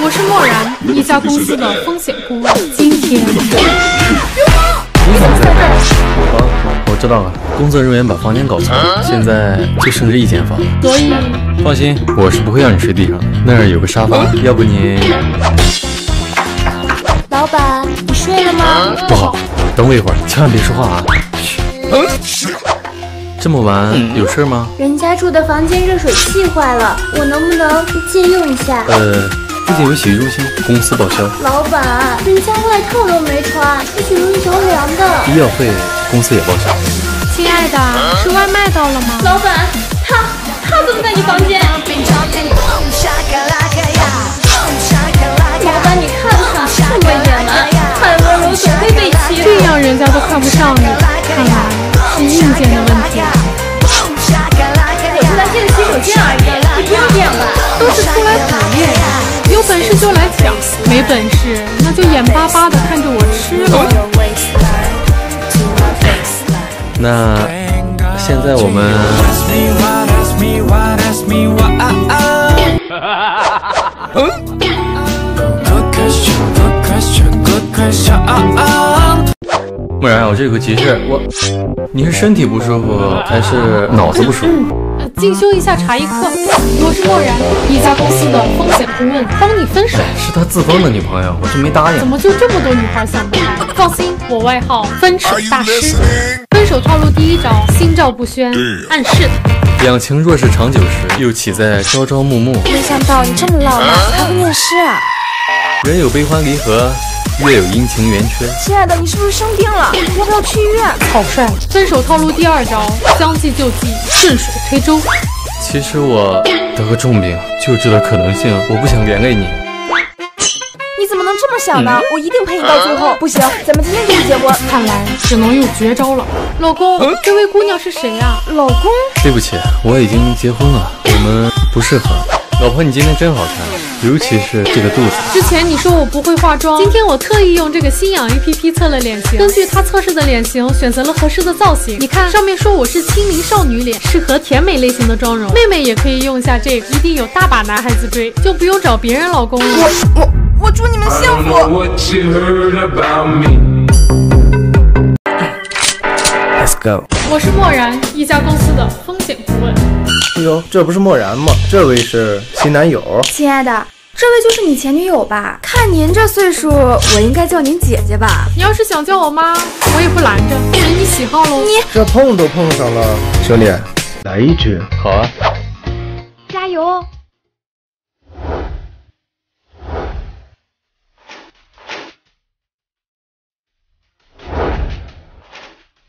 我是漠然，一家公司的风险顾问。今天，你怎么在这儿？哦，我知道了，工作人员把房间搞错了，现在就剩这一间房。所以放心，我是不会让你睡地上的。那儿有个沙发，要不你……老板，你睡了吗？不好，等我一会儿，千万别说话啊！嘘。这么晚有事吗？人家住的房间热水器坏了，我能不能借用一下？呃，附近有洗浴中心，公司报销。老板，人家外套都没穿，这洗容易着凉的。医药费公司也报销。亲爱的，是外卖到了吗？老板，他他怎么在你房间？老板，你看他这么野蛮，太温柔总会被欺负。这样人家都看不上你，看来是硬件的问题。我是来借个洗手间而已，你不要这样吧。都是出来捕猎的，有本事就来抢，没本事那就眼巴巴的看着我吃了。那现在我们。木然，我这有个急事，我，你是身体不舒服还是脑子不舒服？进修一下茶艺课。我是漠然，一家公司的风险顾问，帮你分手。是他自封的女朋友，我就没答应。怎么就这么多女孩想不开？放心，我外号分手大师。分手套路第一招：心照不宣，暗示他。两情若是长久时，又岂在朝朝暮暮？没想到你这么浪漫，还会念诗啊！人有悲欢离合。月有阴晴圆缺，亲爱的，你是不是生病了？要不要去医院？草率，分手套路第二招：将计就计，顺水推舟。其实我得个重病，救治的可能性，我不想连累你。你怎么能这么想呢？我一定陪你到最后。不行，咱们今天就去结婚。看来只能用绝招了。老公，这位姑娘是谁呀？老公，对不起，我已经结婚了，我们不适合。老婆，你今天真好看。尤其是这个肚子。之前你说我不会化妆，今天我特意用这个心痒 A P P 测了脸型，根据它测试的脸型选择了合适的造型。你看上面说我是清明少女脸，适合甜美类型的妆容。妹妹也可以用一下这个，一定有大把男孩子追，就不用找别人老公了。我我我祝你们幸福。Let's go。我是漠然，一家公司的风险顾问。哎呦，这不是漠然吗？这位是新男友。亲爱的，这位就是你前女友吧？看您这岁数，我应该叫您姐姐吧？你要是想叫我妈，我也不拦着，随你喜好喽。你这碰都碰上了，兄弟，来一局。好啊，加油哦！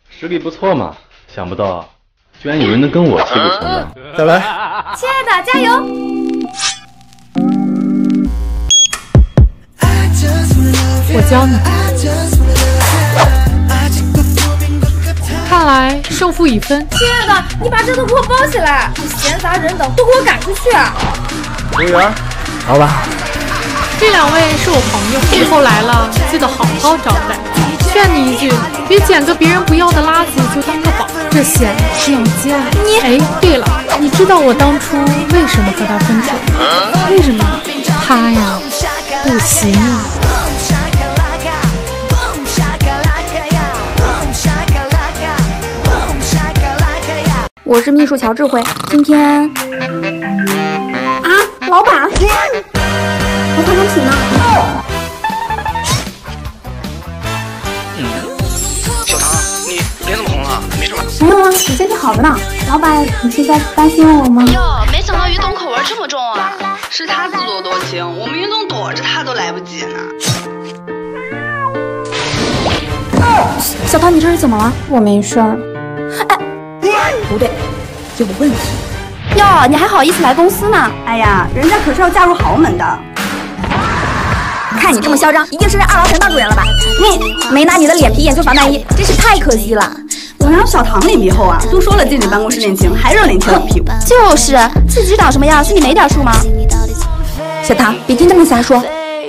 实力不错嘛，想不到。居然有人能跟我旗鼓相当，再来，亲爱的，加油！我教你。看来胜负已分。亲爱的，你把这都给我包起来，你闲杂人等都给我赶出去！服务员，老板。这两位是我朋友，以后来了记得好好招待。劝你一句，别捡个别人不要的垃圾就当个宝。这显两家。你哎，对了，你知道我当初为什么和他分手吗？为什么？他呀，不行。我是秘书乔智慧，今天啊，老板，我化妆品呢？没有啊，我身体好着呢。老板，你是在担心我吗？哟，没想到于总口味这么重啊！是他自作多情，我们于总躲着他都来不及呢。小唐，你这是怎么了？我没事。哎，不对，有问题。哟，你还好意思来公司呢？哎呀，人家可是要嫁入豪门的。看你这么嚣张，一定是认二郎神当主人了吧？你没拿你的脸皮研究防弹衣，真是太可惜了。我让小唐脸皮厚啊，都说了禁止办公室恋情，还热脸贴冷屁股。就是，自己长什么样，心里没点数吗？小唐，别听他们瞎说，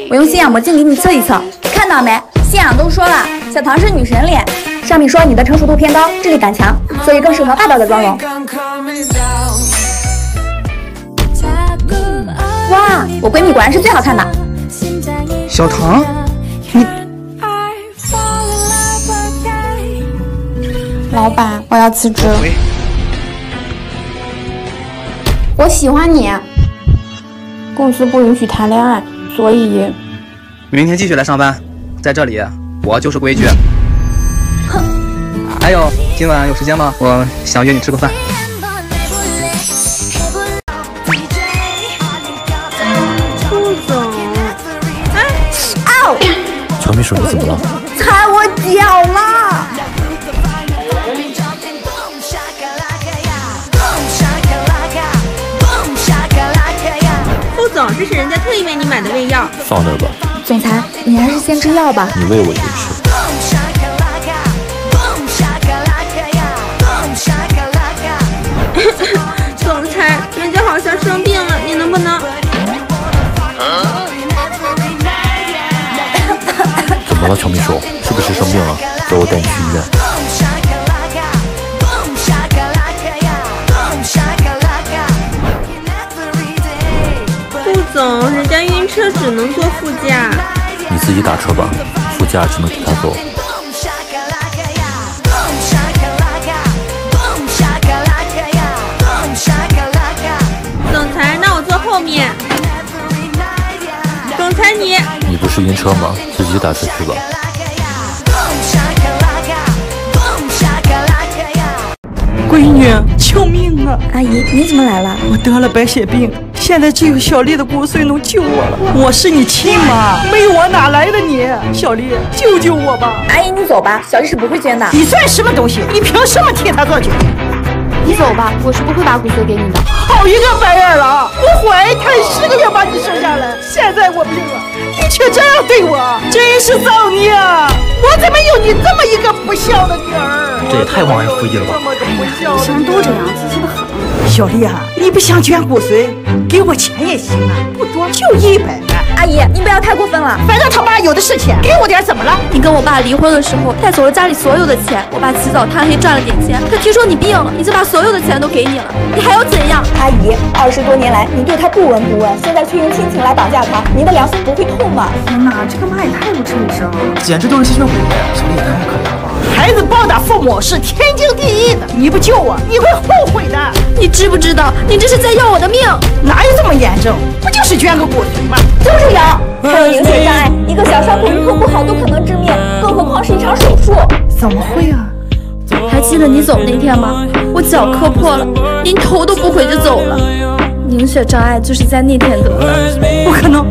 我用心氧魔镜给你测一测，看到没？心氧都说了，小唐是女神脸，上面说你的成熟度偏高，智力感强，所以更适合霸道的妆容。哇，我闺蜜果然是最好看的。小唐，老板，我要辞职。我喜欢你，公司不允许谈恋爱，所以明天继续来上班，在这里我就是规矩。哼，还有今晚有时间吗？我想约你吃个饭。顾总，哎，嗷！乔秘书，你怎么了？踩我脚了！这是人家特意为你买的胃药，放那儿吧。总裁，你还是先吃药吧。你喂我就吃。总裁，人家好像生病了，你能不能？怎么了，乔秘书？是不是生病了？走，我带你去医院。总，人家晕车只能坐副驾。你自己打车吧，副驾只能替他坐。总裁，那我坐后面。总裁你，你不是晕车吗？自己打车去吧。闺女，救命啊！阿姨，你怎么来了？我得了白血病，现在只有小丽的骨髓能救我了。我是你亲妈，没有我哪来的你？小丽，救救我吧！阿姨，你走吧，小丽是不会捐的。你算什么东西？你凭什么替她做决定？你走吧，我是不会把骨髓给你的。好一个白眼狼！我怀胎十个月把你生下来，现在我病了，你却这样对我，真是造孽啊！我怎么有你这么一个不孝的女儿？这也太忘恩负义了吧！有些人都这样，自私的很。小丽啊，你不想捐骨髓，给我钱也行啊，不多，就一百万。阿姨，您不要太过分了。反正他爸有的是钱，给我点怎么了？你跟我爸离婚的时候带走了家里所有的钱，我爸起早贪黑赚了点钱，可听说你病了，已经把所有的钱都给你了，你还要怎样？阿姨，二十多年来你对他不闻不问，现在却用亲情来绑架他，您的良心不会痛吗？天哪，这个妈也太不称职了，简直就是吸血鬼！小丽也太可！孩子暴打父母是天经地义的，你不救我，你会后悔的。你知不知道，你这是在要我的命？哪有这么严重？不就是捐个骨髓吗？就是有，还有凝血障碍，一个小伤口愈合不好都可能致命，更何况是一场手术。怎么会啊？还记得你走那天吗？我脚磕破了，连头都不回就走了。凝血障碍就是在那天得的，不可能！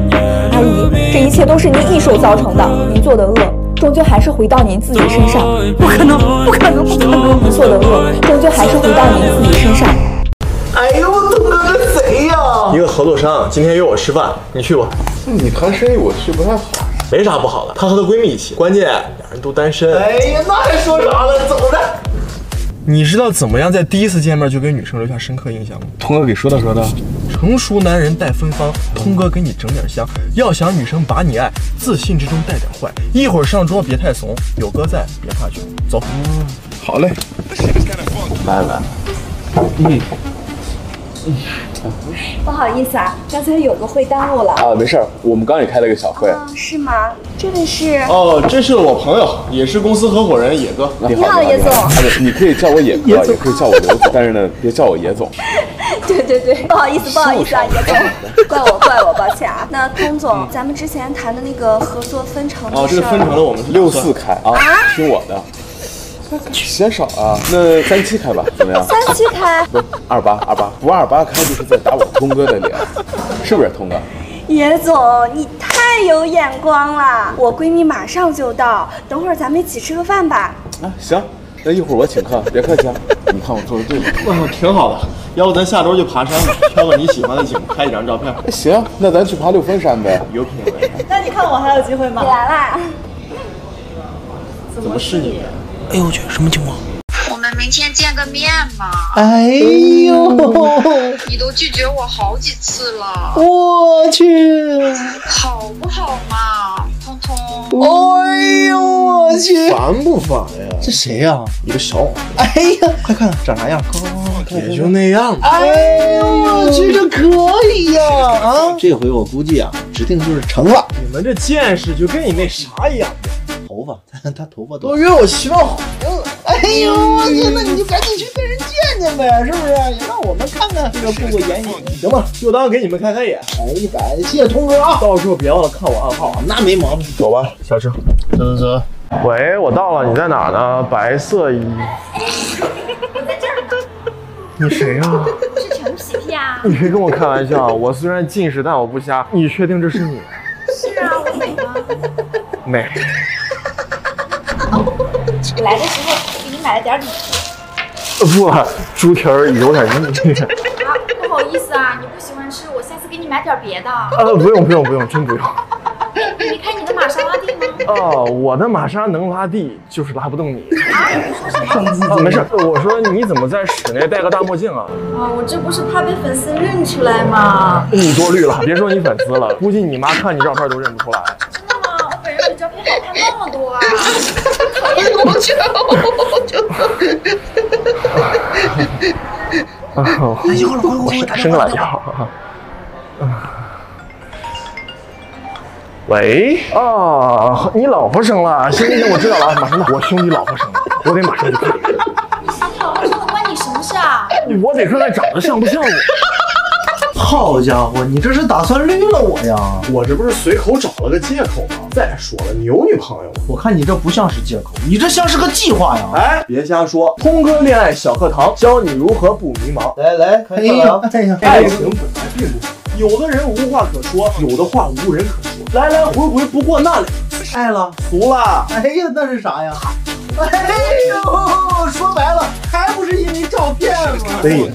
阿姨，这一切都是您一手造成的，您做的恶终究还是回到您自己身上。不可能，不可能，不可能！您做的恶终究还是回到您自己身上。哎呦，东哥这谁呀？一个合作商，今天约我吃饭，你去吧。你谈生意我去不太好。没啥不好的，她和她闺蜜一起，关键俩人都单身。哎呀，那还说啥了？走着。你知道怎么样在第一次见面就给女生留下深刻印象吗？通哥给说道说道，成熟男人带芬芳，通哥给你整点香。要想女生把你爱，自信之中带点坏。一会儿上桌别太怂，有哥在别怕穷。走。嗯，好嘞。来来。嗯。不好意思啊，刚才有个会耽误了。啊，没事儿，我们刚也开了个小会。啊、是吗？这位是？哦，这是我朋友，也是公司合伙人野哥。你好，野总。啊，你可以叫我野哥，也可以叫我刘总，但是呢，别叫我野总。对对对，不好意思，不好意思啊，野总，怪我，怪我，抱歉啊。那通总，咱们之前谈的那个合作分成哦，这个分成了，我们是六四开啊，听我的。嫌少啊，那三七开吧，怎么样？三七开？不，二八二八，不二八开就是在打我通哥的脸，是不是通哥？野总，你太有眼光了！我闺蜜马上就到，等会儿咱们一起吃个饭吧。啊，行，那一会儿我请客，别客气啊。你看我做的对吗？嗯，挺好的。要不咱下周就爬山吧，挑个你喜欢的景，拍几张照片。行，那咱去爬六峰山呗。有品位。那你看我还有机会吗？你来啦！怎么是你？哎呦我去，什么情况？我们明天见个面嘛。哎呦，你都拒绝我好几次了。我去，好不好嘛，通通？哎呦我去，烦不烦呀？这谁呀？一个小伙子。哎呀，快看长啥样？快快快快，也就那样吧。哎呦我去，这可以呀！啊，这回我估计啊。指定就是成了。你们这见识就跟你那啥一样。头发，他 他头发都约我希望好了。哎呦，我天，那你就赶紧去跟人见见呗，是不是？也让我们看看这个过过眼瘾。行吧，就当给你们开开眼。哎，感谢通哥啊！到时候别忘了看我暗号啊。那没毛病。走吧，下车。走走走。喂，我到了，你在哪呢？白色衣。我在这儿呢。你谁呀？是陈皮皮啊！你别跟我开玩笑，我虽然近视，但我不瞎。你确定这是你？是啊，我美吗？美。来的时候给你买了点礼物。不，猪蹄儿有点腻。啊，不好意思啊，你不喜欢吃，我下次给你买点别的。啊，不用不用不用，真不用。你开你的玛莎拉蒂吗？哦，我的玛莎能拉地，就是拉不动你。啊？你说什么？啊，没事。我说你怎么在室内戴个大墨镜啊？啊，我这不是怕被粉丝认出来吗？你多虑了，别说你粉丝了，估计你妈看你照片都认不出来。真的吗？我本人比照片好看那么多啊！讨厌我就我就。啊，我伸个懒腰。喂，啊，你老婆生了？行行行，我知道了，马上到。我兄弟老婆生了，我得马上去看。你兄弟老婆生了关你什么事啊？我得看看长得像不像我。好家伙，你这是打算绿了我呀？我这不是随口找了个借口吗？再说了，你有女朋友吗？我看你这不像是借口，你这像是个计划呀！哎，别瞎说，通哥恋爱小课堂，教你如何不迷茫。来来，哎呀，哎呀，爱情本来并不难，有的人无话可说，有的话无人可说，来来回回不过那里，爱了，俗了。哎呀，那是啥呀？哎呦，说白了，还不是因为照片吗？对呀。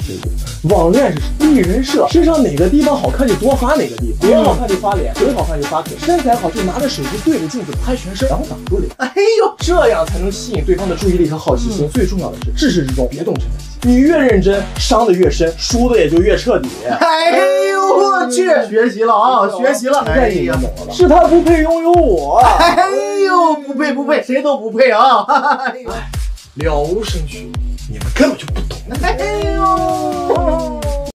网恋是立人设，身上哪个地方好看就多发哪个地方，脸好看就发脸，腿好看就发腿，身材好就拿着手机对着镜子拍全身，然后挡住脸。哎呦，这样才能吸引对方的注意力和好奇心。最重要的是，至始至终别动真感情，你越认真，伤的越深，输的也就越彻底。哎呦我去，学习了啊，学习了。哎呀，懂了吧？是他不配拥有我。哎呦，不配不配，谁都不配啊！了无生趣。你们根本就不懂。哎呦！